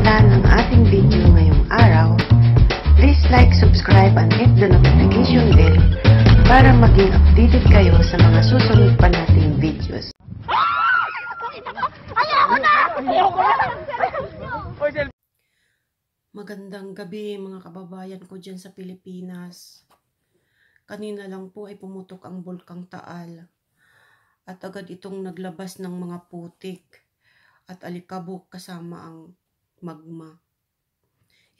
simulan ng ating video ngayong araw, please like, subscribe, and hit the notification bell para maging updated kayo sa mga susunod pa nating videos. Magandang gabi mga kababayan ko dyan sa Pilipinas. Kanina lang po ay pumutok ang Bulkang Taal at agad itong naglabas ng mga putik at alikabok kasama ang magma.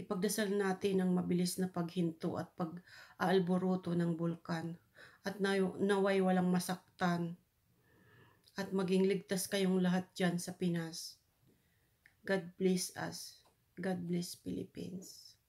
Ipagdasal natin ang mabilis na paghinto at pag-aalboroto ng bulkan at naway walang masaktan at maging ligtas kayong lahat dyan sa Pinas. God bless us. God bless Philippines.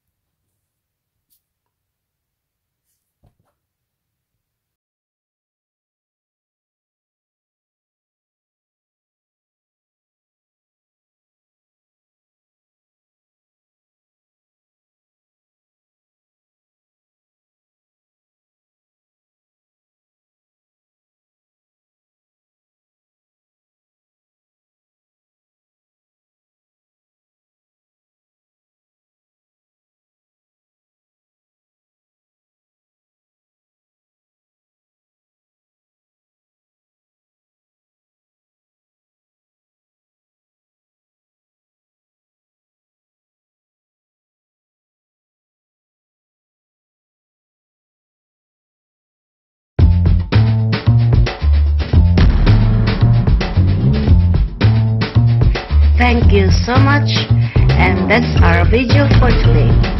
Thank you so much and that's our video for today.